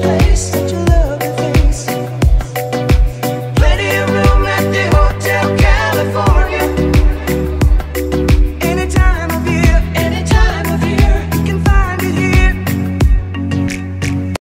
place.